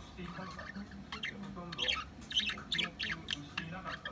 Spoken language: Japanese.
していた人ほとんど記憶を失ていなかった。